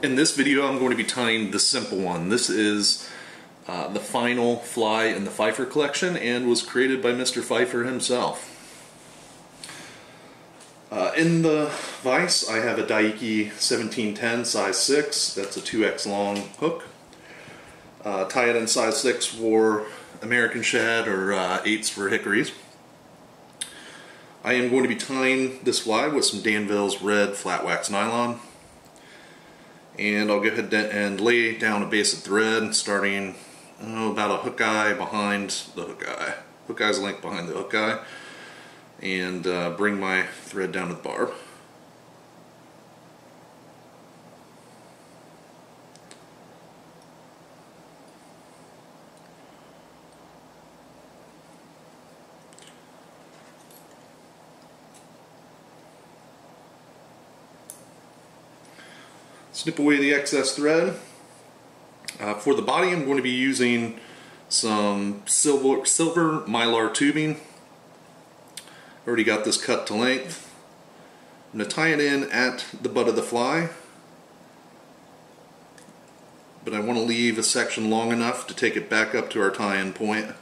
In this video I'm going to be tying the simple one. This is uh, the final fly in the Pfeiffer collection and was created by Mr. Pfeiffer himself. Uh, in the vise I have a Daiichi 1710 size 6, that's a 2x long hook. Uh, tie it in size 6 for American shad or uh, 8s for hickories. I am going to be tying this fly with some Danville's red flat wax nylon and I'll go ahead and lay down a base of thread starting oh, about a hook eye behind the hook eye. Hook eye's length behind the hook eye and uh, bring my thread down to the barb. Snip away the excess thread. Uh, for the body I'm going to be using some silver, silver mylar tubing. Already got this cut to length. I'm going to tie it in at the butt of the fly. But I want to leave a section long enough to take it back up to our tie-in point.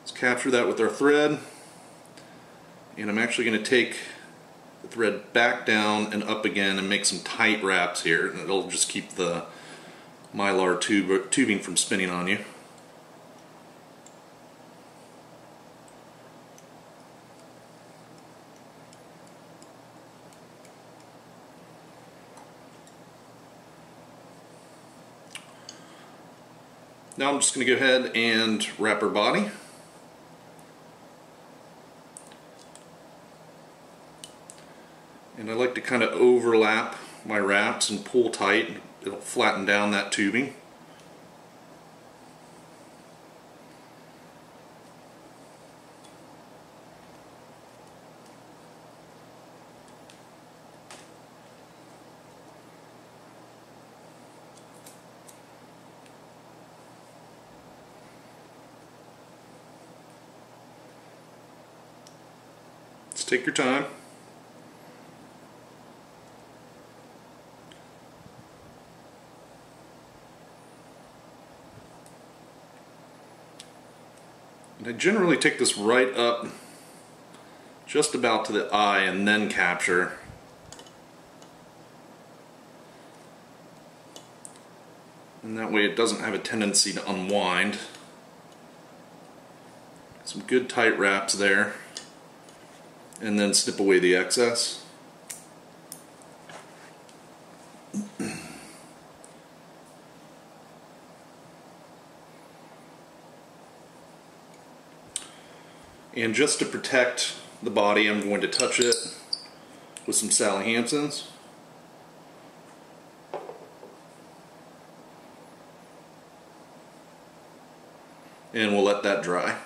Let's capture that with our thread and I'm actually going to take the thread back down and up again and make some tight wraps here and it'll just keep the mylar tube, tubing from spinning on you. Now I'm just going to go ahead and wrap her body. And I like to kind of overlap my wraps and pull tight. It'll flatten down that tubing. Take your time. I generally take this right up just about to the eye and then capture. And that way it doesn't have a tendency to unwind. Some good tight wraps there. And then snip away the excess. And just to protect the body, I'm going to touch it with some Sally Hansen's. And we'll let that dry.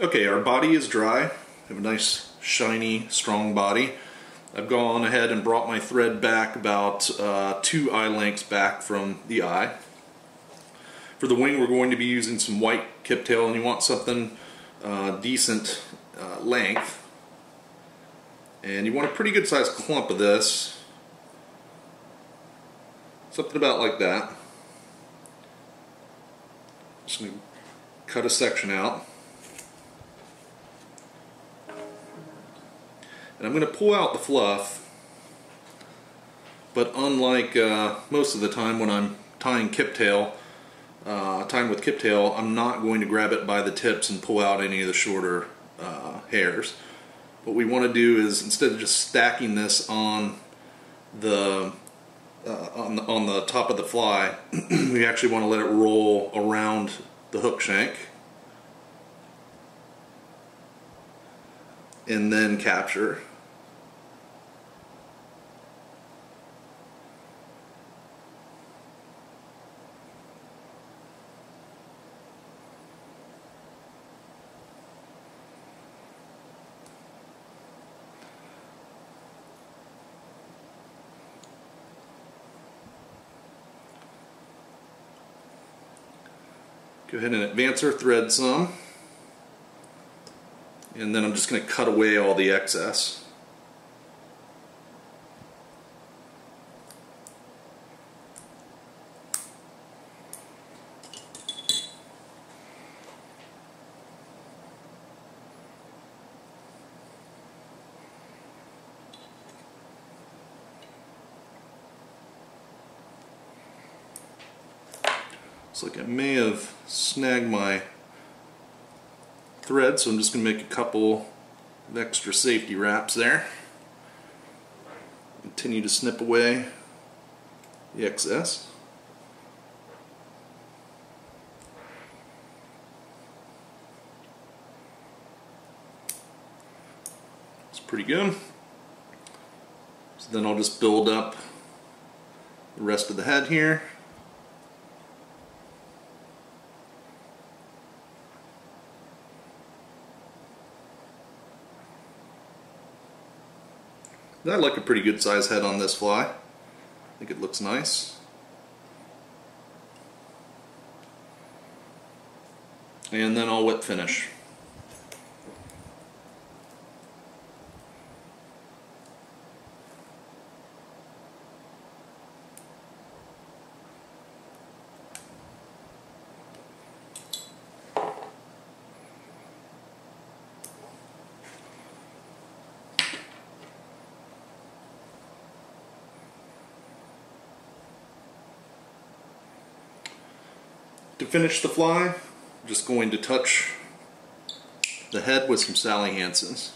Okay, our body is dry. Have a nice, shiny, strong body. I've gone ahead and brought my thread back about uh, two eye lengths back from the eye. For the wing we're going to be using some white kiptail and you want something uh, decent uh, length. And you want a pretty good sized clump of this. Something about like that. Just going to cut a section out. And I'm going to pull out the fluff, but unlike uh, most of the time when I'm tying kiptail, uh, time with kiptail, I'm not going to grab it by the tips and pull out any of the shorter uh, hairs. What we want to do is instead of just stacking this on the uh, on the on the top of the fly, we actually want to let it roll around the hook shank and then capture. Go ahead and advance our thread some. And then I'm just going to cut away all the excess. Looks like I may have snagged my thread, so I'm just going to make a couple of extra safety wraps there. Continue to snip away the excess. It's pretty good. So then I'll just build up the rest of the head here. I like a pretty good size head on this fly. I think it looks nice. And then I'll wet finish. To finish the fly, I'm just going to touch the head with some Sally Hansen's.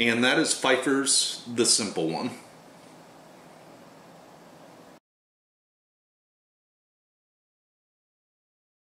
And that is Pfeiffer's The Simple One.